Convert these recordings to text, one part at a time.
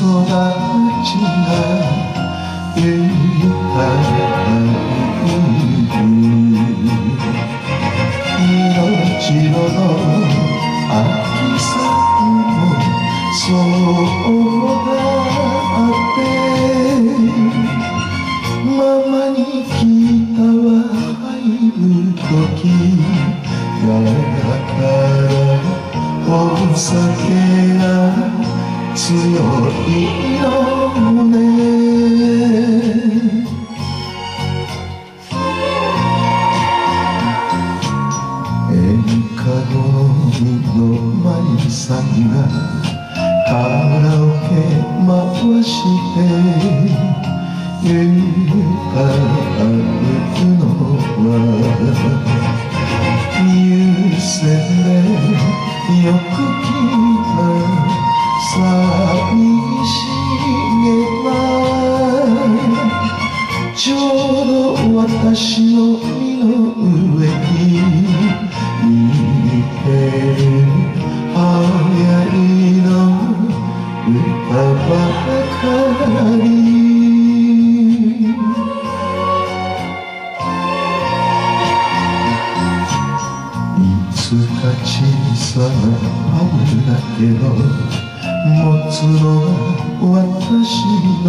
空地がいたい命の秋咲もそうあってママに北は入る。き柔らかいお酒が強いよね。演歌ののマリさんがカラオケ回して歌私の身の上に似てる早いの歌ばかりいつか小さなハブだけど持つのは私の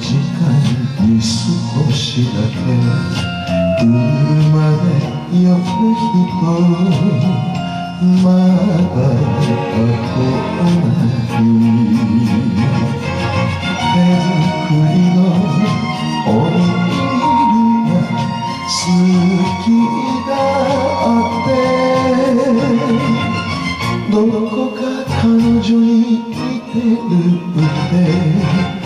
時間に少しだけ車で寄る人まだ来ない。手作りのおにぎりが好きだってどこか彼女に似てるって